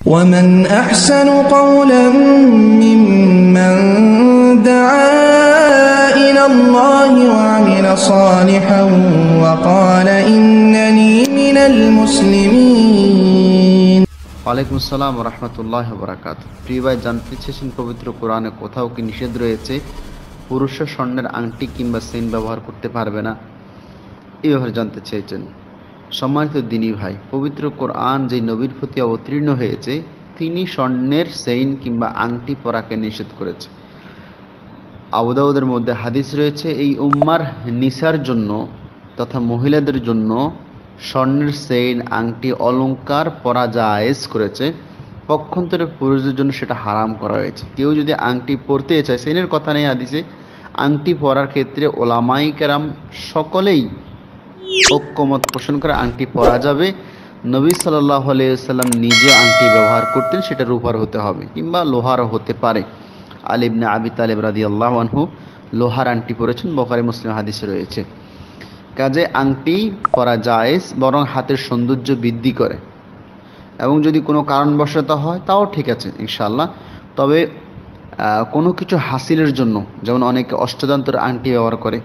ومن أحسن قولا ممن دعا إلى الله وعمل صالحا وقال إنني من المسلمين ওয়ালাইকুম আসসালাম রহমতুল্লাহ বরাকাত প্রিয় ভাই জানতে চেয়েছেন পবিত্র কোরআনে কোথাও কি নিষেধ রয়েছে পুরুষের স্বর্ণের আংটি কিংবা সেন ব্যবহার করতে পারবে না এই ব্যাপারে জানতে চেয়েছেন সম্মানিত দিনী ভাই, পবিত্র কোরআন যে নবীর প্রতি অবতীর্ণ হয়েছে, তিনি স্বর্ণের সেইন কিংবা আংটি পরাকে নিষেধ করেছে। আবুদাউদের মধ্যে হাদিস রয়েছে, এই উম্মার নিসার জন্য তথা মহিলাদের জন্য স্বর্ণের সেইন, আংটি, অলংকার পরা জায়েজ করেছে। পক্ষান্তরে পুরুষদের জন্য সেটা হারাম করা হয়েছে। কেউ যদি আংটি পরতে চায়, সেইনের কথা নেই হাদিসে। আংটি পরার ক্ষেত্রে ওলামাই কেরাম সকলেই ঐক্যমত পোষণ করে আংটি পরা যাবে। নবী সাল্লাহ আলাইসাল্লাম নিজে আংটি ব্যবহার করতেন, সেটা রূপার হতে হবে কিংবা লোহারও হতে পারে। আলিবনে আবি তালেব রাদি আল্লাহ আনহু লোহার আংটি পরেছেন, বখারি মুসলিম হাদিসে রয়েছে। কাজে আংটি পরা জায়েজ, বরং হাতের সৌন্দর্য বৃদ্ধি করে। এবং যদি কোনো কারণবশত হয়, তাও ঠিক আছে ইনশাল্লাহ তবে কোনো কিছু হাসিলের জন্য, যেমন অনেকে অষ্টদান্তর আংটি ব্যবহার করে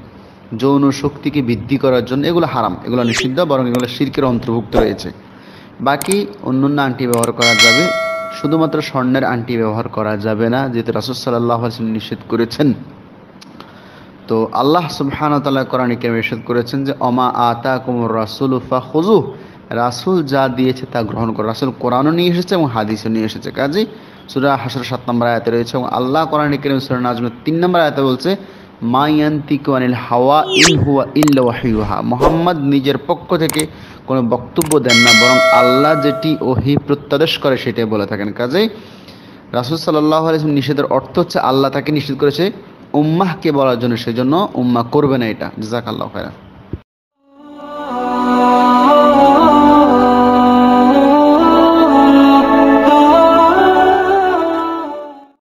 যৌন শক্তিকে বৃদ্ধি করার জন্য এগুলো হারাম, এগুলো নিষিদ্ধ, বরং এগুলো শির্কের অন্তর্ভুক্ত রয়েছে। বাকি অন্য অন্য আংটি ব্যবহার করা যাবে, শুধুমাত্র স্বর্ণের আংটি ব্যবহার করা যাবে না, যেহেতু রাসুল সাল্লাহ নিষেধ করেছেন। তো আল্লাহ সুবহান তাল্লাহ কোরআন কেমন নিষেধ করেছেন যে অমা আতা কুমর রাসুল উফা খুজু রাসুল যা দিয়েছে তা গ্রহণ করে। রাসুল কোরআনও নিয়ে এসেছে এবং হাদিসও নিয়ে এসেছে। কাজী সুরা হাসর সাত নম্বর আয়াতে রয়েছে এবং আল্লাহ কোরআন কেরিম সুরা নাজমের তিন নম্বর আয়াতে বলছে মায়ান্তিকু আনিল হাওয়া ইন হুয়া ইল্লাহা মোহাম্মদ নিজের পক্ষ থেকে কোনো বক্তব্য দেন না, বরং আল্লাহ যেটি ওহি প্রত্যাদেশ করে সেটাই বলে থাকেন। কাজেই রাসুল সাল্লাহ আলিয়াম নিষেধের অর্থ হচ্ছে আল্লাহ তাকে নিষেধ করেছে, উম্মাহকে বলার জন্য। সেজন্য উম্মাহ করবে না এটা। জাকাল্লাহ খায়রা